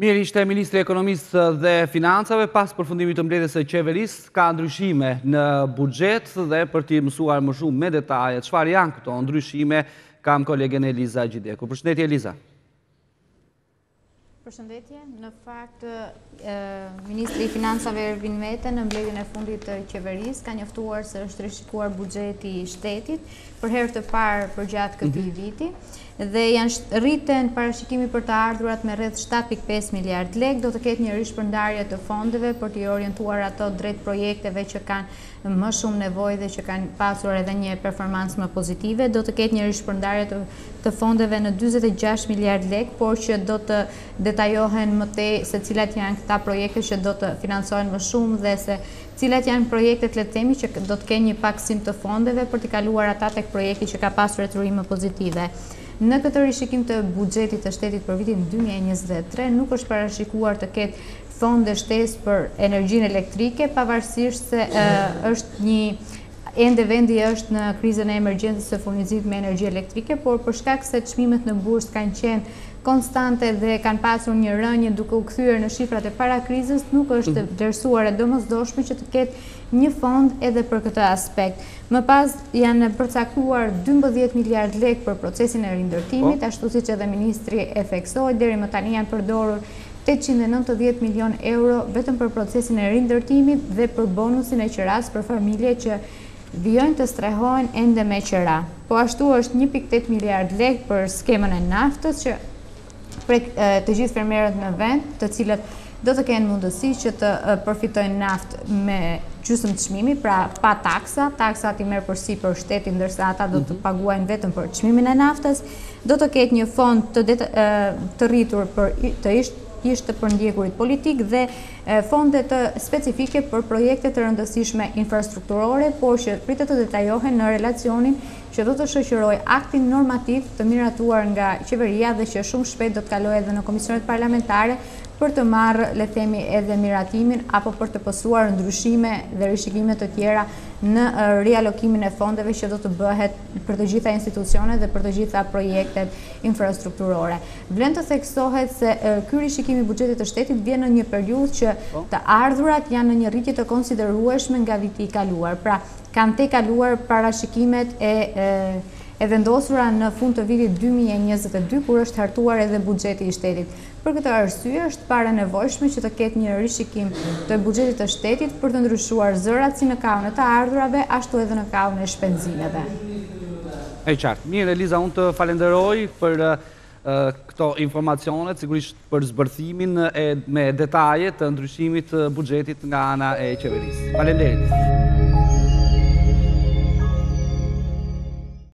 Mirë ishte Ministri i Ekonomisë dhe Financave pas përfundimit të mbledhjes së qeverisë ka ndryshime në buxhet dhe për të mësuar më shumë me detaje çfarë janë këto ndryshime kam kolegen Eliza Gjideku. Përshëndetje Eliza. Përshëndetje, në fakt Ministri i Financave Ervin Mete në mbledhjen e fundit të qeverisë ka njoftuar se është rishikuar buxheti i shtetit për herë të parë përgjatë këtij viti. dhe janë rriten parashikimi për të ardhurat me rreth shtatë pikë pesë miliardë lekë, do të ketë një rishpërndarje të fondeve për t'i orientuar ato drejt projekteve që kanë më shumë nevojë dhe që kanë pasur edhe një performancë më pozitive. Do të ketë një rishpërndarje të, të fondeve në dyzet e gjashtë miliardë lekë, por që do të detajohen më tej se cilat janë këta projekte që do të financohen më shumë dhe se Cilat janë projektet le të themi që do të kenë një pakësim të fondeve për t'i kaluar ata tek projekti që ka pasur ecuri më pozitive? Në këtë rishikim të buxhetit të shtetit për vitin dy mijë e njëzet e tre nuk është parashikuar të ketë fonde shtesë për energjinë elektrike, pavarësisht se është një ende vendi është në krizën e emergjencës së furnizimit me energji elektrike, por për shkak se çmimet në bursë kanë qenë konstante dhe kanë pasur një rënie duke u kthyer në shifrat e para krizës, nuk është vlerësuar e domosdoshme që të ketë një fond edhe për këtë aspekt. Më pas janë përcaktuar dymbëdhjetë miliardë lekë për procesin e rindërtimit, ashtu siç edhe ministri e theksoi, deri më tani janë përdorur tetëqind e nëntëdhjetë milionë euro vetëm për procesin e rindërtimit dhe për bonusin e qirasë për familje që Vijojnë të strehohen ende me qera. Po ashtu është një pikë tetë miliardë lekë për skemën e naftës që prek të gjithë fermerët në vend, të cilët do të kenë mundësi që të përfitojnë naftë me gjysmë çmimi, pra pa taksa, taksat i merr përsipër shteti ndërsa ata do të paguajnë vetëm për çmimin e naftës, do të ketë një fond të të rritur për të ish ish të përndjekurit politikë dhe e fonde të specifike për projekte të rëndësishme infrastrukturore, por që pritet të detajohen në relacionin që do të shoqërojë aktin normativ të miratuar nga Qeveria dhe që shumë shpejt do të kalojë edhe në komisionet parlamentare për të marrë, le të themi, edhe miratimin apo për të pësuar ndryshime dhe rishikime të tjera në rialokimin e fondeve që do të bëhet për të gjitha institucionet dhe për të gjitha projektet infrastrukturore. Vlen të theksohet se ky rishikim i buxhetit të shtetit vjen në një periudhë që të ardhurat janë në një rritje të konsiderueshme nga viti i kaluar. Pra, kanë tejkaluar parashikimet e vendosura në fund të vitit dy mijë e njëzet e dy, kur është hartuar edhe buxheti i shtetit. Për këtë arsye, është parë e nevojshme që të ketë një rishikim të buxhetit të shtetit për të ndryshuar zërat si në kahun e të ardhurave, ashtu edhe në kahun e shpenzimeve. E qartë. Mirë, Eliza, unë të falenderoj për këto informacione, sigurisht për zbërthimin me detaje të ndryshimit të buxhetit nga ana e qeverisë. Faleminderit.